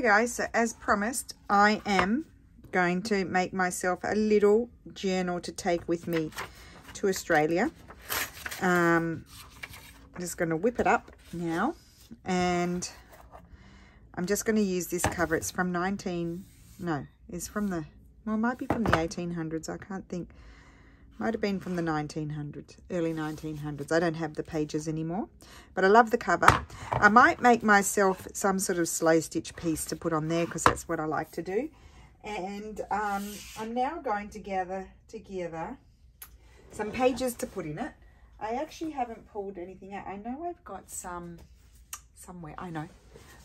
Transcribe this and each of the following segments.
Hi guys, so as promised, I am going to make myself a little journal to take with me to Australia. Um, I'm just going to whip it up now and I'm just going to use this cover. It's from 19, no, it's from the, well, it might be from the 1800s. I can't think. Might have been from the 1900s, early 1900s. I don't have the pages anymore, but I love the cover. I might make myself some sort of slow stitch piece to put on there because that's what I like to do. And um, I'm now going to gather together some pages to put in it. I actually haven't pulled anything out. I know I've got some somewhere. I know.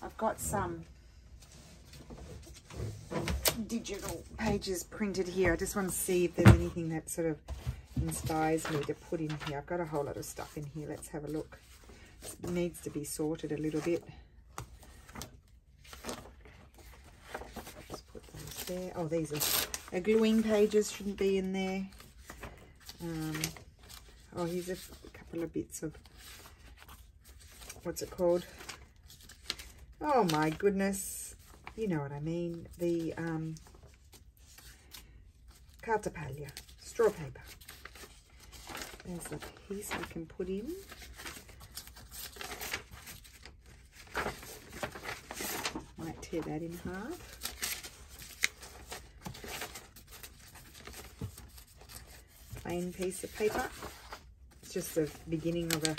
I've got some digital pages printed here. I just want to see if there's anything that sort of inspires me to put in here. I've got a whole lot of stuff in here. Let's have a look. It needs to be sorted a little bit. Just put those there. Oh, these are, are gluing pages. Shouldn't be in there. Um, oh, here's a couple of bits of, what's it called? Oh my goodness. You know what I mean. The um, cartapaglia, straw paper. There's a piece we can put in. Might tear that in half. Plain piece of paper. It's just the beginning of a,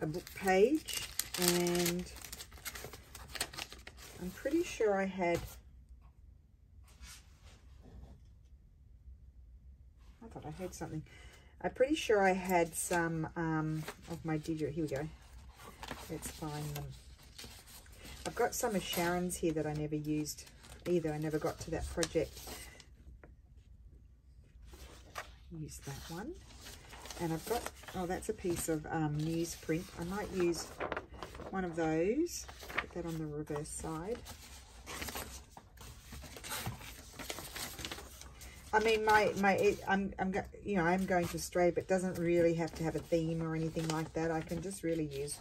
a book page. And I'm pretty sure I had I thought I had something. I'm pretty sure I had some um, of my digital. Here we go. Let's find them. I've got some of Sharon's here that I never used either. I never got to that project. Use that one. And I've got, oh, that's a piece of um, newsprint. I might use one of those. Put that on the reverse side. I mean, my, my, I'm, I'm, you know, I'm going to stray, but doesn't really have to have a theme or anything like that. I can just really use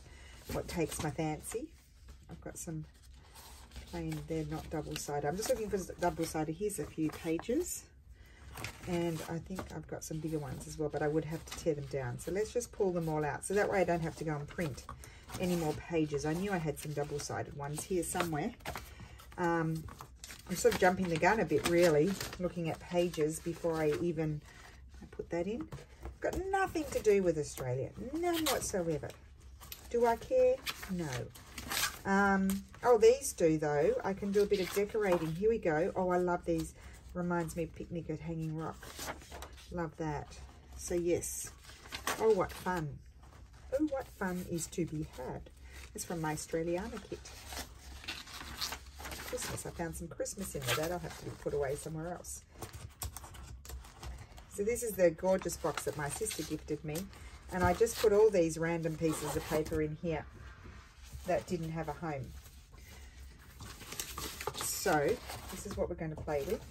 what takes my fancy. I've got some plain, they're not double-sided. I'm just looking for double-sided. Here's a few pages. And I think I've got some bigger ones as well, but I would have to tear them down. So let's just pull them all out. So that way I don't have to go and print any more pages. I knew I had some double-sided ones here somewhere. Um, I'm sort of jumping the gun a bit, really, looking at pages before I even put that in. Got nothing to do with Australia, none whatsoever. Do I care? No. Um, oh, these do, though. I can do a bit of decorating. Here we go. Oh, I love these. Reminds me of Picnic at Hanging Rock. Love that. So, yes. Oh, what fun. Oh, what fun is to be had. It's from my Australiana kit. Christmas. I found some Christmas in there. That'll have to be put away somewhere else. So this is the gorgeous box that my sister gifted me. And I just put all these random pieces of paper in here that didn't have a home. So this is what we're going to play with.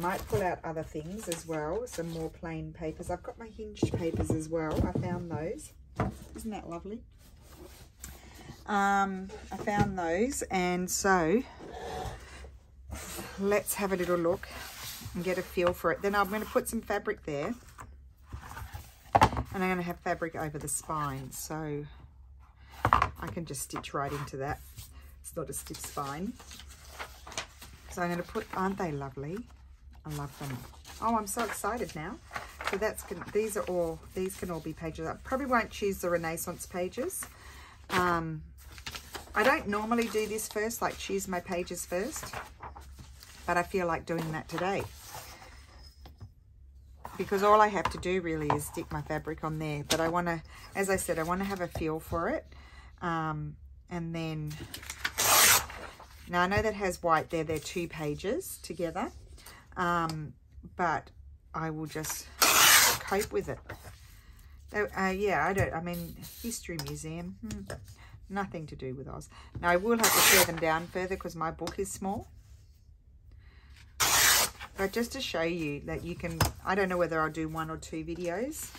Might pull out other things as well, some more plain papers. I've got my hinged papers as well. I found those. Isn't that lovely? Um, I found those and so let's have a little look and get a feel for it. Then I'm going to put some fabric there and I'm going to have fabric over the spine so I can just stitch right into that. It's not a stiff spine. So I'm going to put, aren't they lovely? I love them. Oh, I'm so excited now. So that's, these are all, these can all be pages. I probably won't choose the Renaissance pages. Um, I don't normally do this first, like choose my pages first, but I feel like doing that today. Because all I have to do really is stick my fabric on there. But I want to, as I said, I want to have a feel for it. Um, and then, now I know that has white there. They're two pages together. Um, but I will just cope with it. Uh, yeah, I don't, I mean, History Museum. Hmm Nothing to do with Oz. Now, I will have to tear them down further because my book is small. But just to show you that you can, I don't know whether I'll do one or two videos.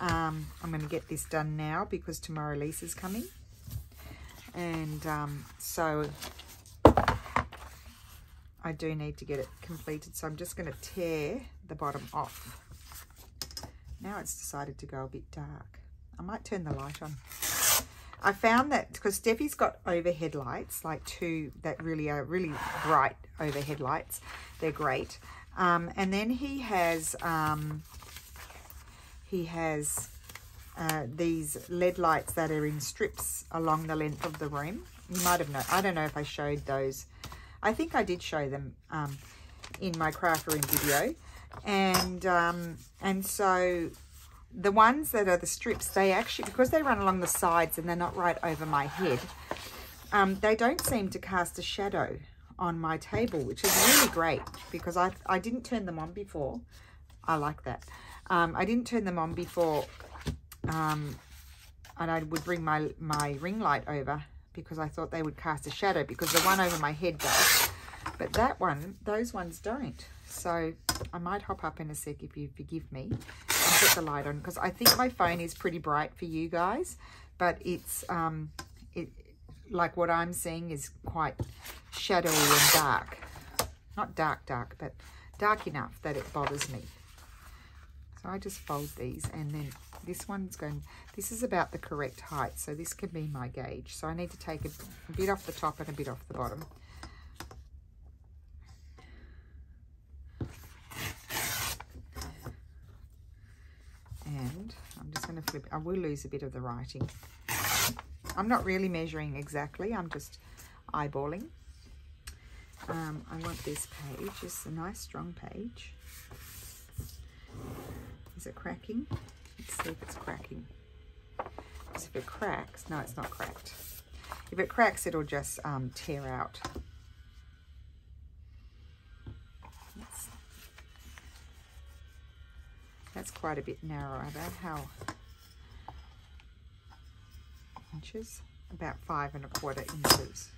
Um, I'm going to get this done now because tomorrow Lisa's coming. And um, so I do need to get it completed. So I'm just going to tear the bottom off. Now it's decided to go a bit dark. I might turn the light on. I found that because Steffi's got overhead lights, like two that really are really bright overhead lights. They're great. Um, and then he has um, he has uh, these LED lights that are in strips along the length of the room. You might have known. I don't know if I showed those. I think I did show them um, in my craft room video. And, um, and so the ones that are the strips, they actually, because they run along the sides and they're not right over my head, um, they don't seem to cast a shadow on my table, which is really great because I, I didn't turn them on before. I like that. Um, I didn't turn them on before um, and I would bring my, my ring light over because I thought they would cast a shadow because the one over my head does. But that one, those ones don't. So I might hop up in a sec if you forgive me and put the light on because I think my phone is pretty bright for you guys, but it's um, it like what I'm seeing is quite shadowy and dark. Not dark, dark, but dark enough that it bothers me. So I just fold these and then this one's going, this is about the correct height. So this can be my gauge. So I need to take a, a bit off the top and a bit off the bottom. And I will lose a bit of the writing. I'm not really measuring exactly, I'm just eyeballing. Um, I want this page, it's a nice strong page. Is it cracking? Let's see if it's cracking. Because if it cracks, no, it's not cracked. If it cracks, it'll just um, tear out. That's, that's quite a bit narrow. About how inches? About five and a quarter inches.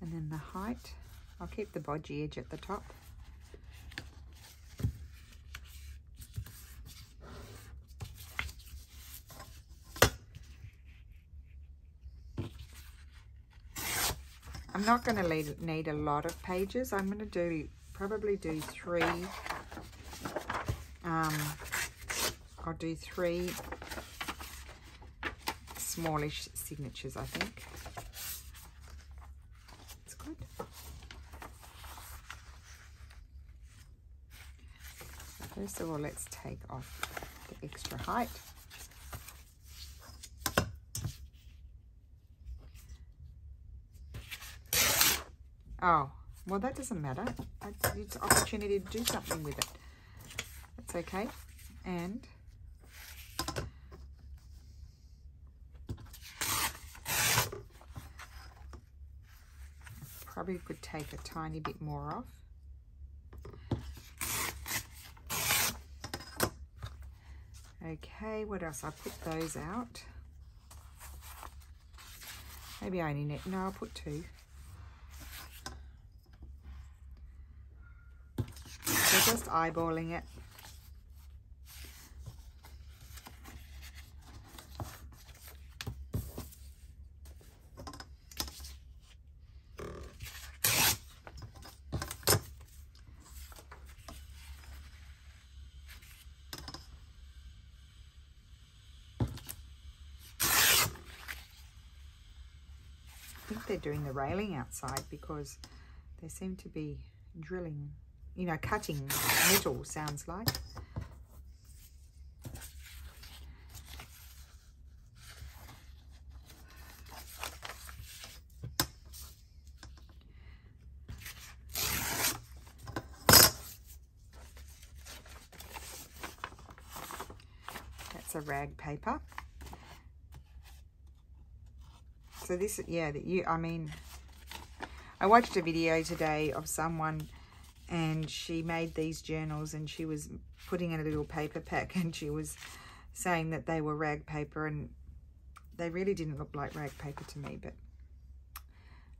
And then the height, I'll keep the bodgy edge at the top. I'm not going to need a lot of pages. I'm going to do probably do three. Um, I'll do three smallish signatures, I think. It's good. First of all, let's take off the extra height. Oh, well, that doesn't matter. It's an opportunity to do something with it. That's okay. And probably could take a tiny bit more off. Okay, what else? I put those out. Maybe I only need, no, I'll put two. So just eyeballing it. I think they're doing the railing outside because they seem to be drilling, you know, cutting metal sounds like. That's a rag paper. so this, yeah, that you, I mean, I watched a video today of someone and she made these journals and she was putting in a little paper pack and she was saying that they were rag paper and they really didn't look like rag paper to me, but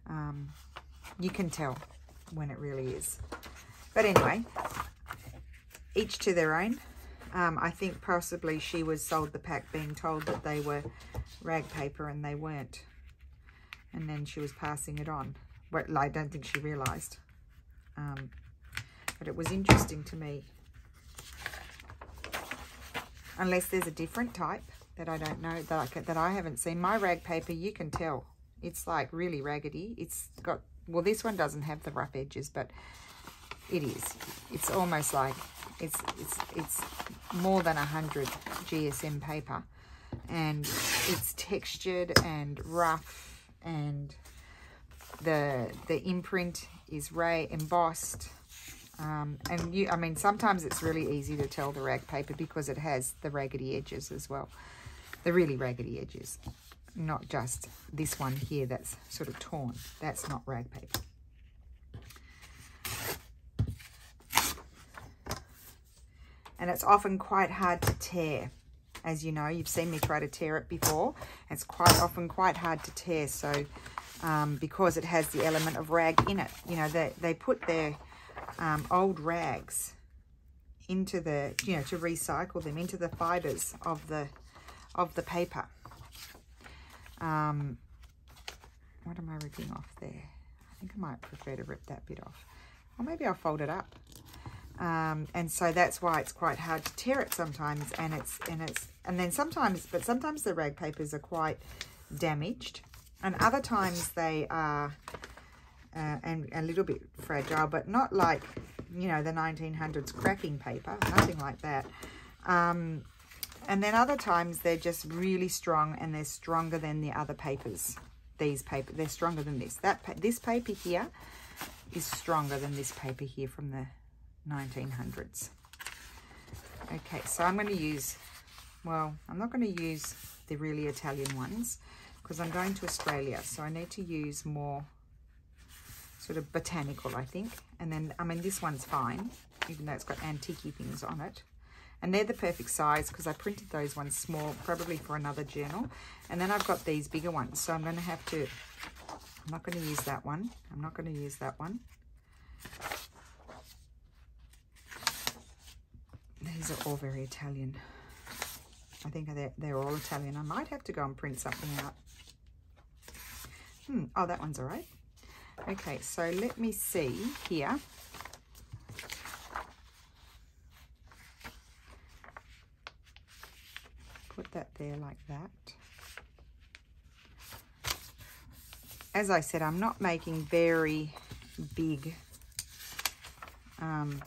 Um, you can tell when it really is. But anyway, each to their own. Um, I think possibly she was sold the pack being told that they were rag paper and they weren't. And then she was passing it on. But I don't think she realised. Um, but it was interesting to me. Unless there's a different type that I don't know, that I, that I haven't seen. My rag paper, you can tell. It's like really raggedy. It's got, well, this one doesn't have the rough edges, but it is. It's almost like it's it's it's more than a hundred GSM paper, and it's textured and rough, and the the imprint is ray embossed. Um, and you, I mean, sometimes it's really easy to tell the rag paper because it has the raggedy edges as well, the really raggedy edges, not just this one here that's sort of torn. That's not rag paper. and it's often quite hard to tear. As you know, you've seen me try to tear it before. It's quite often quite hard to tear, so um, because it has the element of rag in it. You know, they, they put their um, old rags into the, you know, to recycle them into the fibres of the, of the paper. Um, what am I ripping off there? I think I might prefer to rip that bit off. Or maybe I'll fold it up. Um, and so that's why it's quite hard to tear it sometimes and it's and it's and then sometimes but sometimes the rag papers are quite damaged and other times they are uh, and a little bit fragile but not like you know the 1900s cracking paper nothing like that um, and then other times they're just really strong and they're stronger than the other papers these paper they're stronger than this that this paper here is stronger than this paper here from the 1900s. Okay, so I'm going to use, well, I'm not going to use the really Italian ones because I'm going to Australia. So I need to use more sort of botanical, I think. And then, I mean, this one's fine, even though it's got antique things on it. And they're the perfect size because I printed those ones small, probably for another journal. And then I've got these bigger ones. So I'm going to have to, I'm not going to use that one. I'm not going to use that one. These are all very Italian. I think they're, they're all Italian. I might have to go and print something out. Hmm. Oh, that one's all right. Okay, so let me see here. Put that there like that. As I said, I'm not making very big um,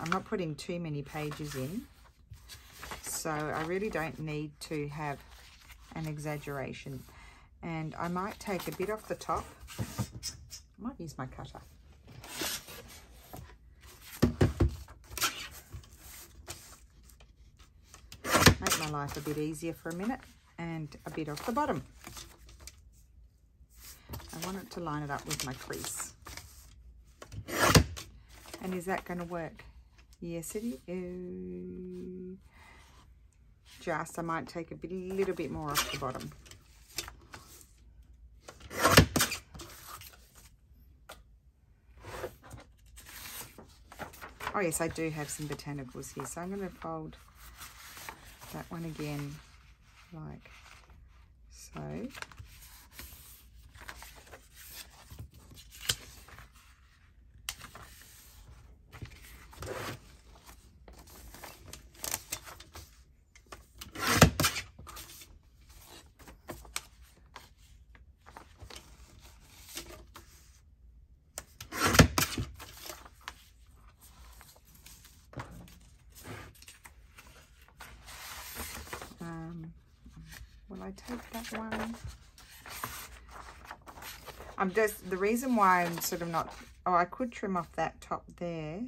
I'm not putting too many pages in. So I really don't need to have an exaggeration. And I might take a bit off the top. Might use my cutter. Make my life a bit easier for a minute and a bit off the bottom. I want it to line it up with my crease. And is that going to work? Yes, it is. Just, I might take a bit, little bit more off the bottom. Yes, I do have some botanicals here. So I'm going to fold that one again like so. take that one. Just, the reason why I'm sort of not, oh, I could trim off that top there.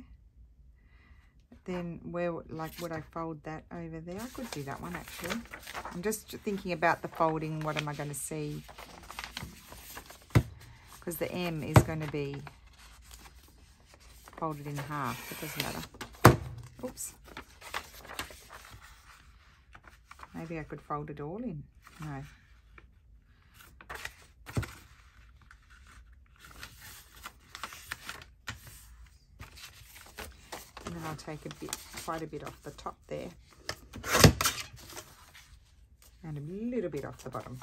then where, like, would I fold that over there? I could do that one, actually. I'm just thinking about the folding. What am I going to see? Because the M is going to be folded in half. It doesn't matter. Oops. Maybe I could fold it all in. No. And I'll take a bit, quite a bit off the top there. And a little bit off the bottom.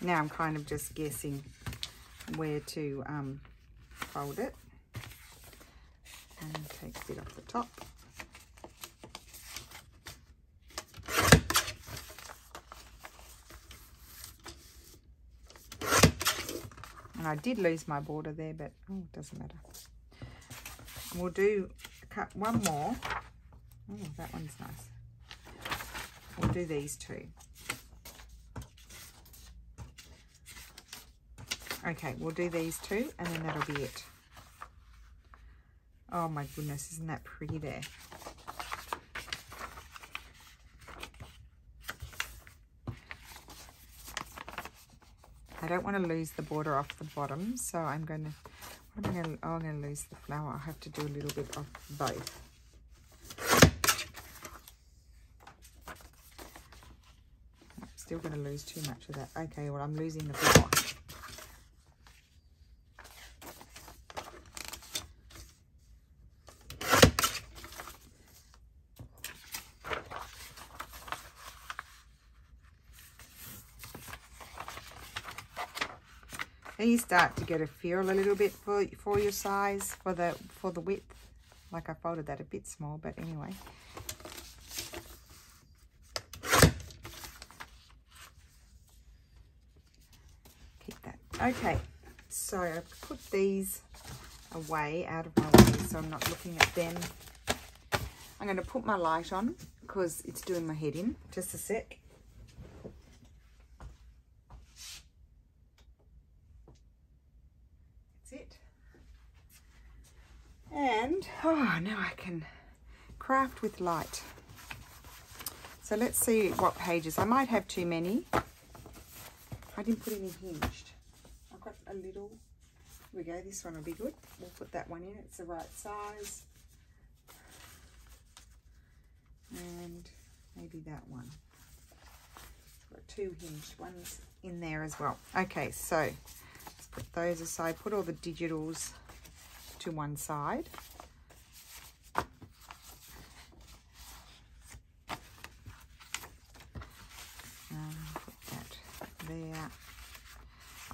Now I'm kind of just guessing where to um, fold it. And take a bit off the top. And I did lose my border there, but oh, it doesn't matter. We'll do cut one more. Oh, that one's nice. We'll do these two. Okay, we'll do these two and then that'll be it. Oh my goodness, isn't that pretty there? I don't want to lose the border off the bottom, so I'm going to, what am I going to, oh, I'm going to lose the flower. I have to do a little bit of both. I'm still going to lose too much of that. Okay, well, I'm losing the flower. and you start to get a feel a little bit for for your size for the for the width. Like I folded that a bit small but anyway. Keep that. Okay so I've put these away out of my way so I'm not looking at them. I'm going to put my light on because it's doing my head in just a sec And, oh, now I can craft with light. So let's see what pages. I might have too many. I didn't put any hinged. I've got a little. Here we go. This one will be good. We'll put that one in. It's the right size. And maybe that one. Got two hinged ones in there as well. Okay, so let's put those aside. Put all the digitals to one side.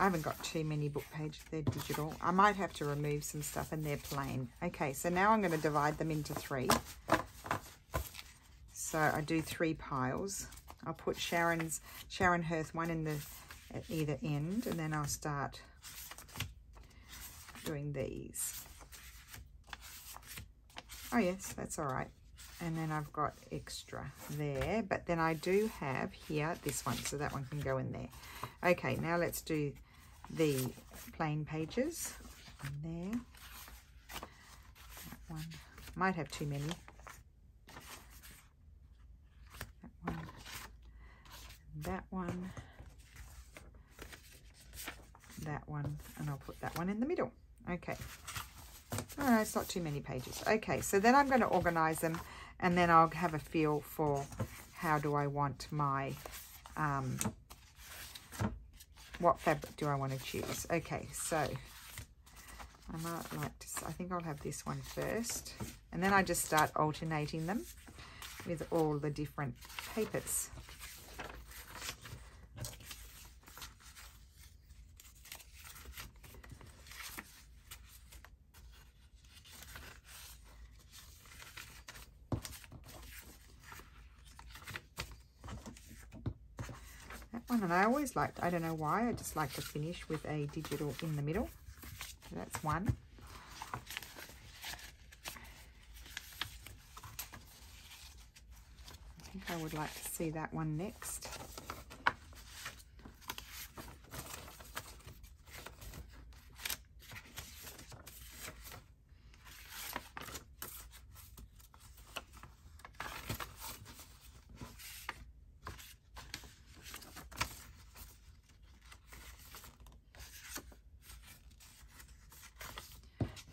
I haven't got too many book pages, they're digital. I might have to remove some stuff and they're plain. Okay, so now I'm going to divide them into three. So I do three piles. I'll put Sharon's Sharon Hearth one in the at either end and then I'll start doing these. Oh yes, that's all right. And then I've got extra there, but then I do have here this one, so that one can go in there. Okay, now let's do the plain pages there. That one might have too many. That one, that one, that one, and I'll put that one in the middle. Okay. Oh, it's not too many pages. Okay, so then I'm going to organize them and then I'll have a feel for how do I want my, um, what fabric do I want to choose. Okay, so I might like to, I think I'll have this one first. And then I just start alternating them with all the different papers. One and I always liked I don't know why I just like to finish with a digital in the middle. So that's one. I think I would like to see that one next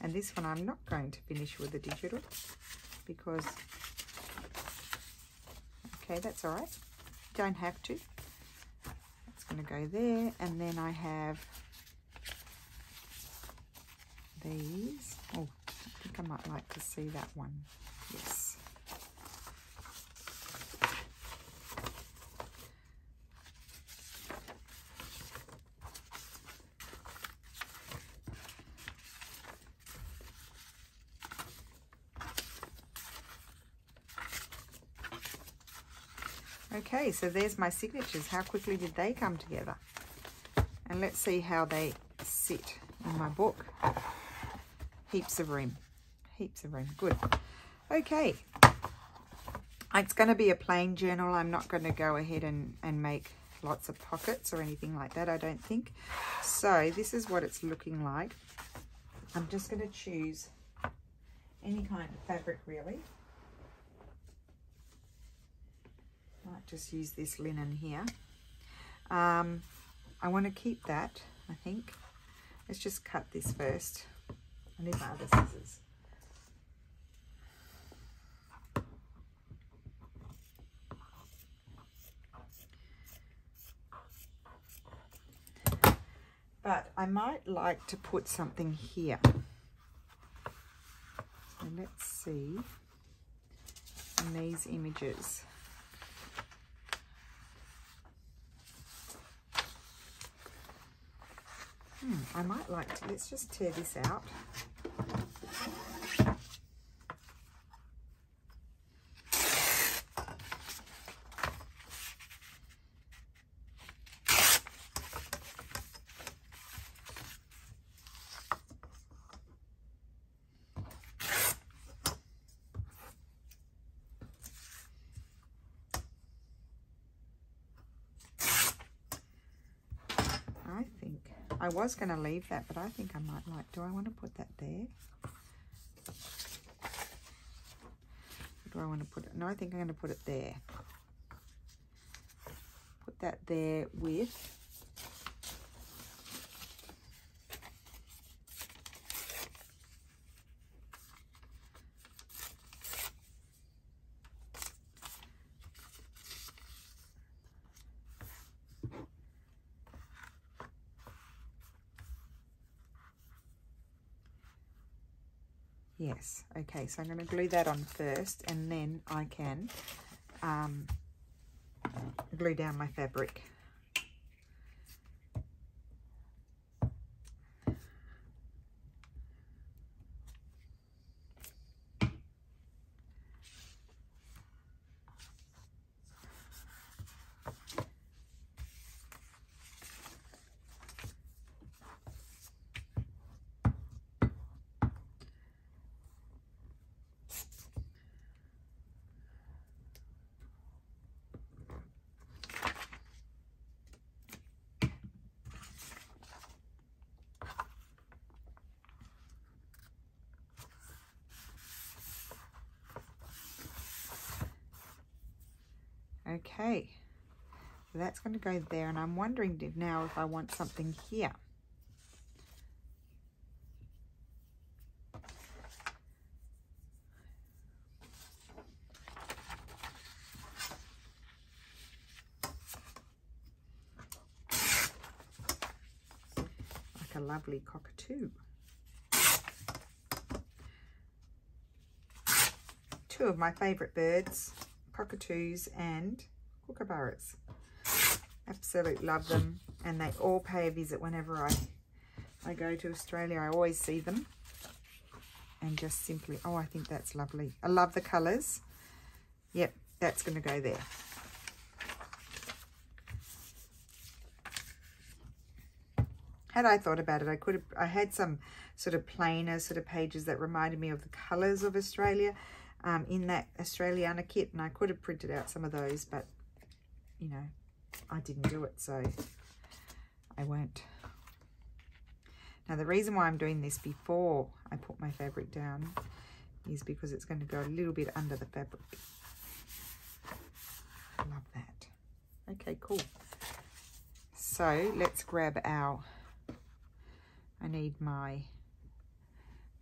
And this one I'm not going to finish with the digital because okay, that's all right. Don't have to. It's going to go there. And then I have these. Oh, I think I might like to see that one. Yes. Okay, so there's my signatures. How quickly did they come together? And let's see how they sit in my book. Heaps of room. Heaps of room. Good. Okay. It's going to be a plain journal. I'm not going to go ahead and, and make lots of pockets or anything like that, I don't think. So this is what it's looking like. I'm just going to choose any kind of fabric, really. Just use this linen here. Um, I want to keep that, I think. Let's just cut this first. I need my other scissors. But I might like to put something here. So let's see in these images. Hmm, I might like to, let's just tear this out. I was going to leave that, but I think I might like, do I want to put that there? do I want to put it? No, I think I'm going to put it there. Put that there with Yes, okay, so I'm going to glue that on first and then I can um, glue down my fabric. Okay, so that's going to go there. And I'm wondering now if I want something here. Like a lovely cockatoo. Two of my favourite birds cockatoos and kookaburras. Absolutely love them and they all pay a visit whenever I, I go to Australia. I always see them and just simply, oh, I think that's lovely. I love the colours. Yep, that's going to go there. Had I thought about it, I could have, I had some sort of plainer sort of pages that reminded me of the colours of Australia um, in that Australiana kit. And I could have printed out some of those, but, you know, I didn't do it, so I won't. Now, the reason why I'm doing this before I put my fabric down is because it's going to go a little bit under the fabric. Love that. Okay, cool. So, let's grab our, I need my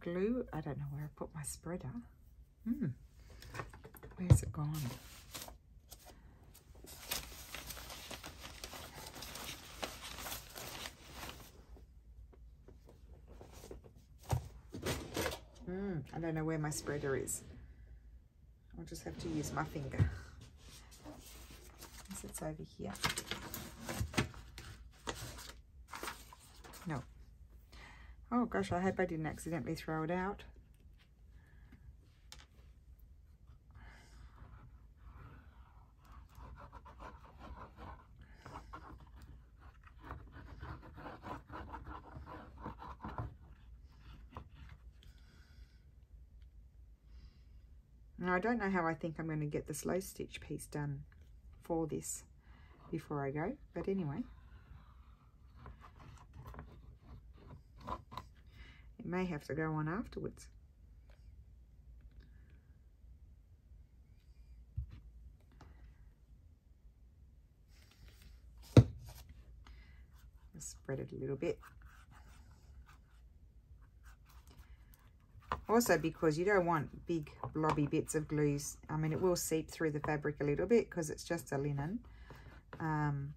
glue. I don't know where I put my spreader. Hmm. Where's it gone? Hmm. I don't know where my spreader is. I'll just have to use my finger. Is it's over here. No. Oh gosh, I hope I didn't accidentally throw it out. Don't know how I think I'm going to get the slow stitch piece done for this before I go, but anyway. It may have to go on afterwards. spread it a little bit. Also because you don't want big blobby bits of glues. I mean, it will seep through the fabric a little bit because it's just a linen. Um,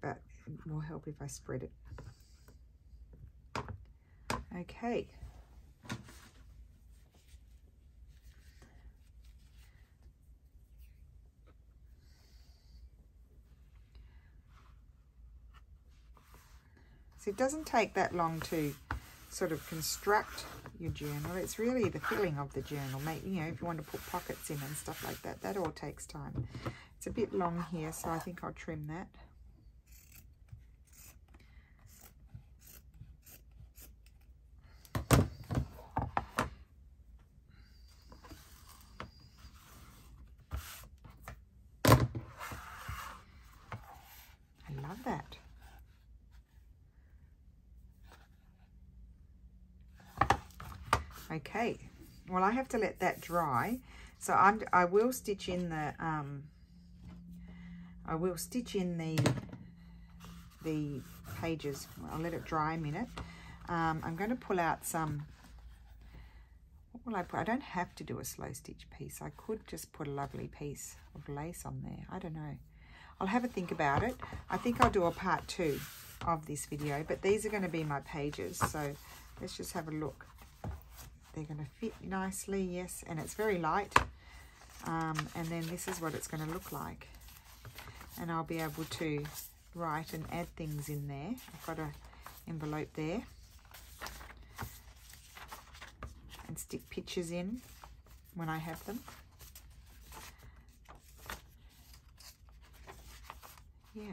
but it will help if I spread it. Okay. So it doesn't take that long to sort of construct your journal. It's really the filling of the journal. Make, you know, if you want to put pockets in and stuff like that, that all takes time. It's a bit long here, so I think I'll trim that. I love that. Okay, well I have to let that dry. So I'm, I will stitch in the, um, I will stitch in the, the pages. I'll let it dry a minute. Um, I'm going to pull out some, what will I put? I don't have to do a slow stitch piece. I could just put a lovely piece of lace on there. I don't know. I'll have a think about it. I think I'll do a part two of this video, but these are going to be my pages. So let's just have a look they're going to fit nicely, yes, and it's very light. Um, and then this is what it's going to look like. And I'll be able to write and add things in there. I've got an envelope there. And stick pictures in when I have them. Yeah,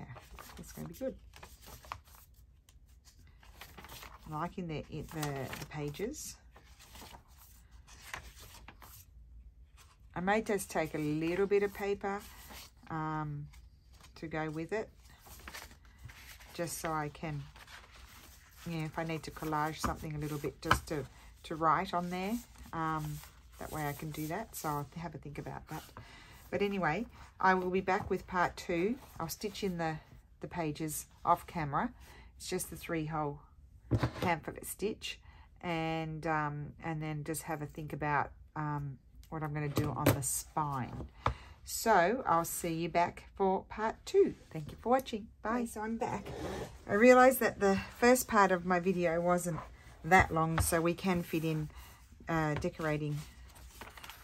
it's going to be good. I'm liking the, the, the pages. I may just take a little bit of paper um, to go with it, just so I can, yeah, if I need to collage something a little bit, just to, to write on there. Um, that way I can do that, so I'll have a think about that. But anyway, I will be back with part two. I'll stitch in the, the pages off camera. It's just the three-hole pamphlet stitch. And, um, and then just have a think about um, what I'm going to do on the spine. So I'll see you back for part two. Thank you for watching. Bye. Okay, so I'm back. I realized that the first part of my video wasn't that long, so we can fit in uh, decorating,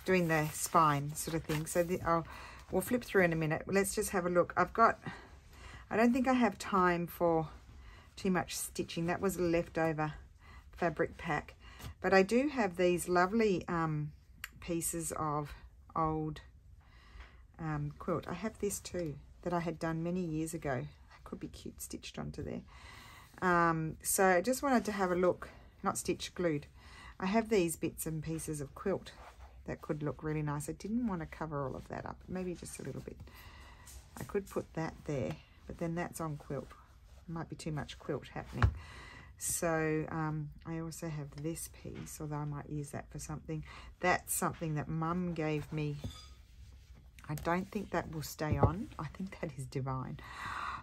doing the spine sort of thing. So the, I'll, we'll flip through in a minute. Let's just have a look. I've got, I don't think I have time for too much stitching. That was a leftover fabric pack. But I do have these lovely um, pieces of old um, quilt. I have this too that I had done many years ago. That Could be cute stitched onto there. Um, so I just wanted to have a look, not stitched, glued. I have these bits and pieces of quilt that could look really nice. I didn't want to cover all of that up, maybe just a little bit. I could put that there, but then that's on quilt. Might be too much quilt happening. So um, I also have this piece, although I might use that for something. That's something that Mum gave me. I don't think that will stay on. I think that is divine.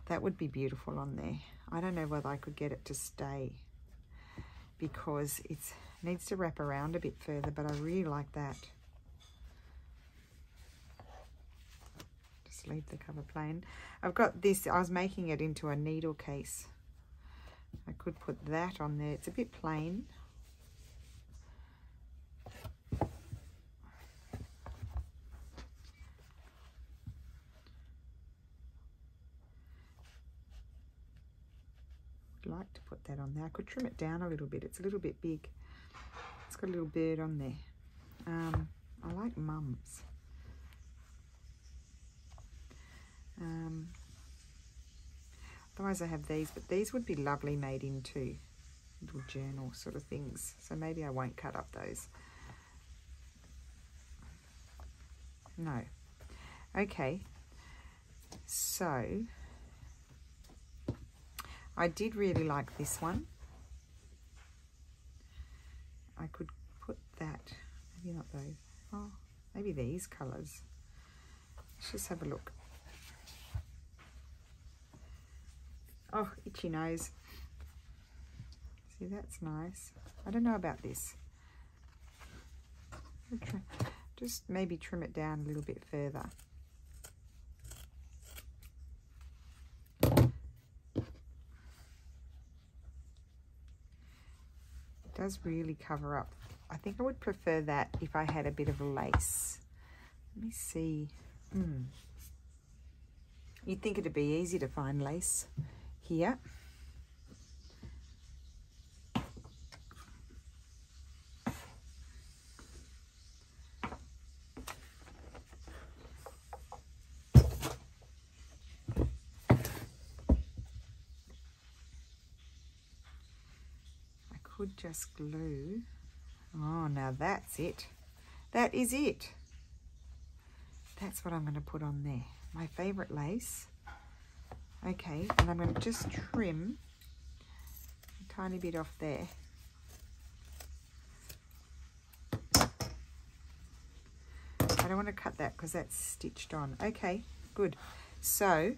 That would be beautiful on there. I don't know whether I could get it to stay because it needs to wrap around a bit further, but I really like that. Just leave the cover plain. I've got this, I was making it into a needle case I could put that on there. It's a bit plain. I'd like to put that on there. I could trim it down a little bit. It's a little bit big. It's got a little bird on there. Um, I like mums. Um, otherwise I have these, but these would be lovely made into little journal sort of things. So maybe I won't cut up those. No. Okay. So, I did really like this one. I could put that, maybe not those. Oh, maybe these colours. Let's just have a look. Oh, itchy nose. See, that's nice. I don't know about this. Just maybe trim it down a little bit further. It does really cover up. I think I would prefer that if I had a bit of lace. Let me see. Hmm. You'd think it'd be easy to find lace here. I could just glue. Oh, now that's it. That is it. That's what I'm going to put on there. My favourite lace. Okay, and I'm going to just trim a tiny bit off there. I don't want to cut that because that's stitched on. Okay, good. So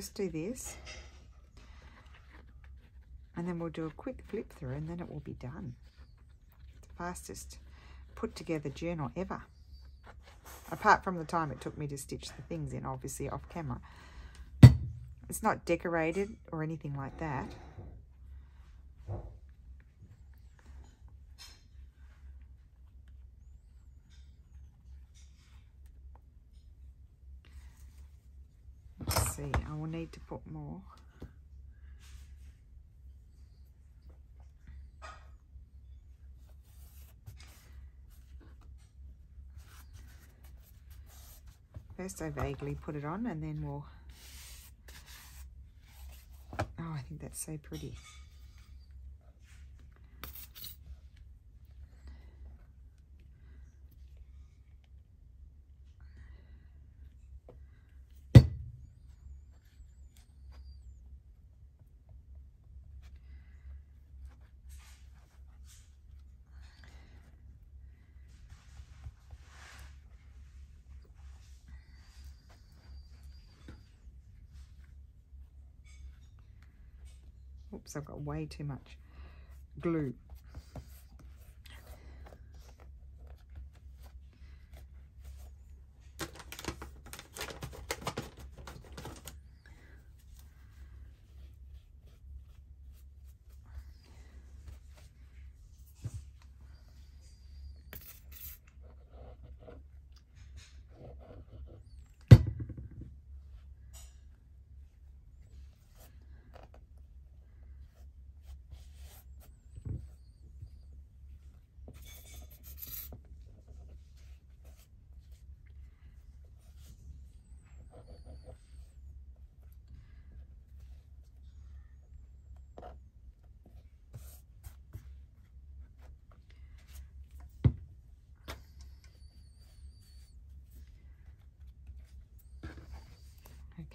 just do this and then we'll do a quick flip through and then it will be done. It's the fastest put together journal ever. Apart from the time it took me to stitch the things in, obviously off camera. It's not decorated or anything like that. see, I will need to put more. First I vaguely put it on and then we'll, oh I think that's so pretty. Oops, I've got way too much glue.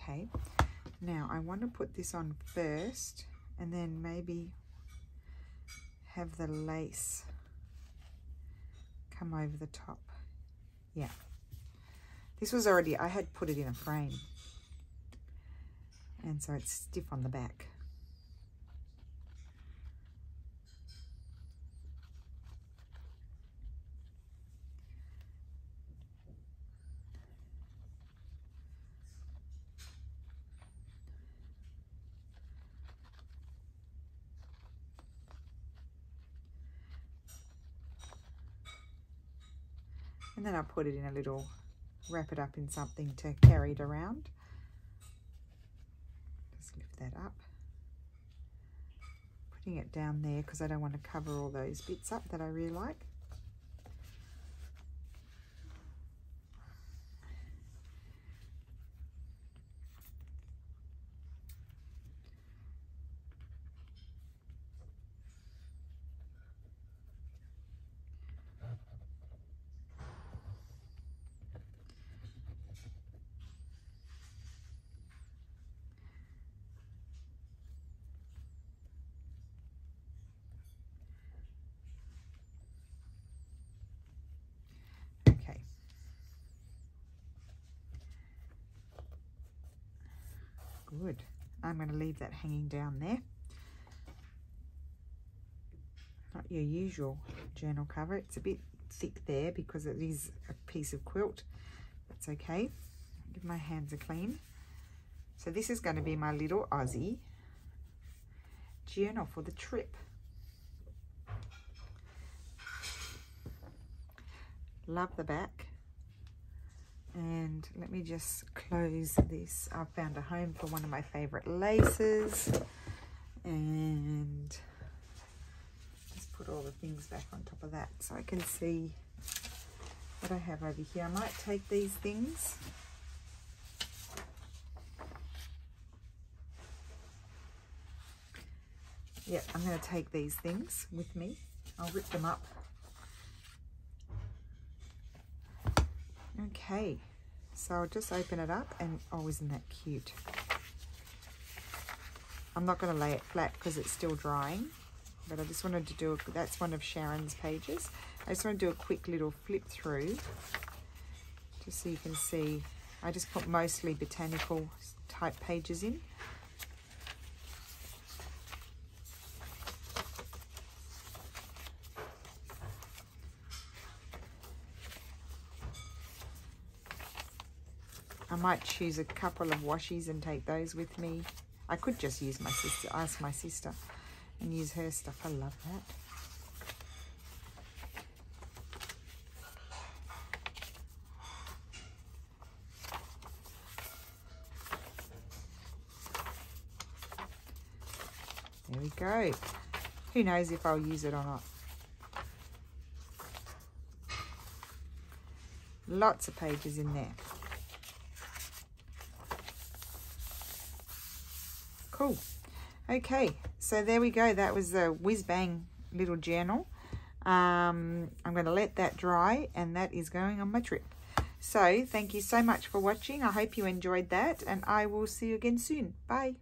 Okay, now I want to put this on first and then maybe have the lace come over the top. Yeah. This was already, I had put it in a frame. And so it's stiff on the back. Then I'll put it in a little, wrap it up in something to carry it around. Just lift that up. Putting it down there because I don't want to cover all those bits up that I really like. Good. I'm going to leave that hanging down there. Not your usual journal cover. It's a bit thick there because it is a piece of quilt. That's okay. Give my hands a clean. So this is going to be my little Aussie journal for the trip. Love the back and let me just close this. I've found a home for one of my favorite laces. And just put all the things back on top of that so I can see what I have over here. I might take these things. Yeah I'm going to take these things with me. I'll rip them up Okay, so I'll just open it up and, oh, isn't that cute? I'm not going to lay it flat because it's still drying, but I just wanted to do, a, that's one of Sharon's pages. I just want to do a quick little flip through, just so you can see. I just put mostly botanical type pages in. Might choose a couple of washies and take those with me. I could just use my sister, ask my sister and use her stuff. I love that. There we go. Who knows if I'll use it or not. Lots of pages in there. Cool. Okay, so there we go. That was the whiz bang little journal. Um, I'm going to let that dry and that is going on my trip. So thank you so much for watching. I hope you enjoyed that and I will see you again soon. Bye.